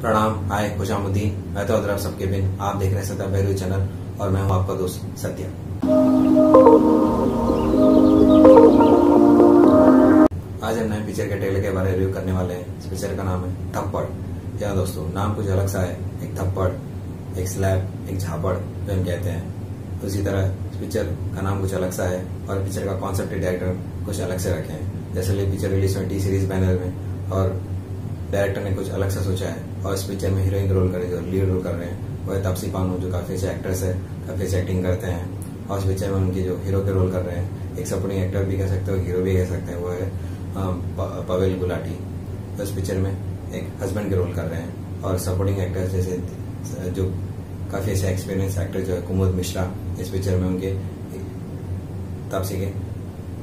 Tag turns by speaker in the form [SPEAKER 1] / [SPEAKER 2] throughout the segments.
[SPEAKER 1] प्रणाम, हाय, खुशामुद्दीन। मैं तो अदरब सबके बिन। आप देख रहे हैं सत्या भैरवी चैनल और मैं हूँ आपका दोस्त सत्या। आज हम नए पिक्चर के ट्रेलर के बारे में रिव्यू करने वाले हैं। इस पिक्चर का नाम है थप्पड़। या दोस्तों, नाम कुछ अलग सा है। एक थप्पड़, एक स्लैब एक झापड़, जो हम कहते हैं। उसी तरह इस पिक्चर का नाम कुछ अलग सा है और पिक्चर का कॉन्सेप्ट डायरेक्टर कुछ अलग से रखे हैं। जैसे पिक्चर रिलीज़ हुई टी सीरीज़ बैनर में और डायरेक्टर ने कुछ अलग सा सोचा है और इस पिक्चर में हीरोइन रोल करे जो लीड रोल कर रहे हैं, वो है तापसी पानू, जो काफ़ी अच्छे एक्ट्रेस है, काफ़ी अच्छी एक्टिंग करते हैं। और इस पिक्चर में उनकी जो हीरो के रोल कर रहे हैं, एक सपोर्टिंग एक्टर भी कह सकते हो, हीरो भी कह सकते हैं, वो है पवेल गुलाटी। तो इस पिक्चर में एक हस्बैंड के रोल कर रहे हैं और सपोर्टिंग एक्टर जैसे, जो काफ़ी अच्छे एक्सपीरियंस एक्टर जो है, कुमुद मिश्रा, इस पिक्चर में उनके तापसी के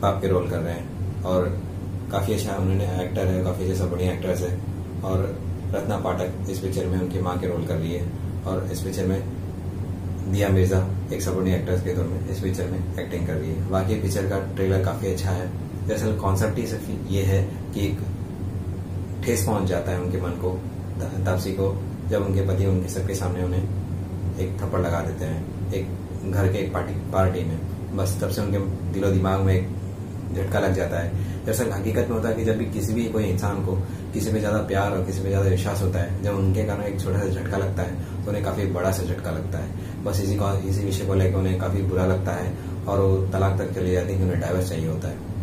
[SPEAKER 1] बाप के रोल कर रहे हैं। और काफ़ी अच्छा उन्होंने एक्टर है, काफ़ी अच्छे सपोर्टिंग एक्टर्स है। और रत्ना पाठक इस पिक्चर में उनकी माँ के रोल कर रही है। और इस पिक्चर में दिया मिर्ज़ा, एक सपोर्टिंग एक्ट्रेस के तौर में इस पिक्चर में एक्टिंग कर रही है। बाकी पिक्चर का ट्रेलर काफ़ी अच्छा है। दरअसल कॉन्सेप्ट ही सिर्फ़ ये है कि एक ठेस पहुँच जाता है उनके मन को, तापसी को, जब उनके पति उनके सबके सामने उन्हें एक थप्पड़ लगा देते हैं, एक घर के एक पार्टी पार्टी में। बस तब से उनके दिलो दिमाग में एक झटका लग जाता है दरअसल हकीकत में होता है कि जब भी किसी भी कोई इंसान को किसी पे ज़्यादा प्यार और किसी पे ज़्यादा विश्वास होता है, जब उनके कारण एक छोटा सा झटका लगता है तो उन्हें काफ़ी बड़ा सा झटका लगता है। बस इसी को, इसी विषय को लेकर उन्हें काफ़ी बुरा लगता है और वो तलाक तक चले जाते हैं कि उन्हें डाइवर्स चाहिए होता है।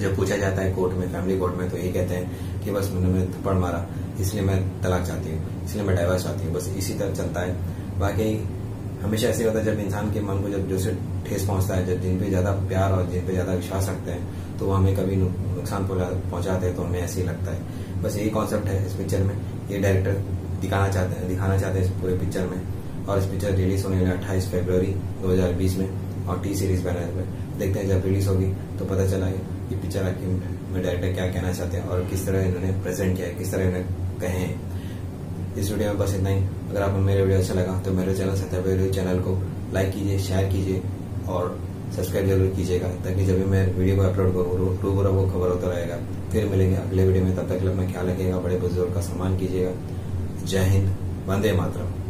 [SPEAKER 1] जब पूछा जाता है कोर्ट में फैमिली कोर्ट में तो यही कहते हैं कि बस मैंने थप्पड़ मारा, इसलिए मैं तलाक चाहती हूँ, इसलिए मैं डाइवर्स चाहती हूँ, बस इसी तरह चलता है। बाकी हमेशा ऐसे होता है, जब इंसान के मन को जब जो से ठेस पहुँचता है, जब जिन पे ज़्यादा प्यार और जिन पे ज़्यादा विश्वास रखते हैं तो वो हमें कभी नुकसान पहुंचाते हैं तो हमें ऐसे ही लगता है। बस यही कॉन्सेप्ट है इस पिक्चर में। ये डायरेक्टर दिखाना चाहते हैं, दिखाना चाहते हैं इस पूरे पिक्चर में। और इस पिक्चर रिलीज़ होने वाली अट्ठाईस फरवरी 2020 में, और टी सीरीज़ बैनर में देखते हैं, जब रिलीज़ होगी तो पता चला कि पिक्चर में डायरेक्टर क्या कहना चाहते हैं, और किस तरह इन्होंने प्रेजेंट किया है, किस तरह इन्होंने कहे हैं। इस वीडियो में बस इतना ही। अगर आपको मेरे वीडियो अच्छा लगा तो मेरे चैनल सत्या चैनल को लाइक कीजिए शेयर कीजिए और सब्सक्राइब ज़रूर कीजिएगा, ताकि जब भी मैं वीडियो को अपलोड करूँ रोज वो खबर होता रहेगा। फिर मिलेंगे अगले वीडियो में, तब तक अपना ख्याल रखिएगा, बड़े बुज़ुर्ग का सम्मान कीजिएगा। जय हिंद, वंदे मातरम।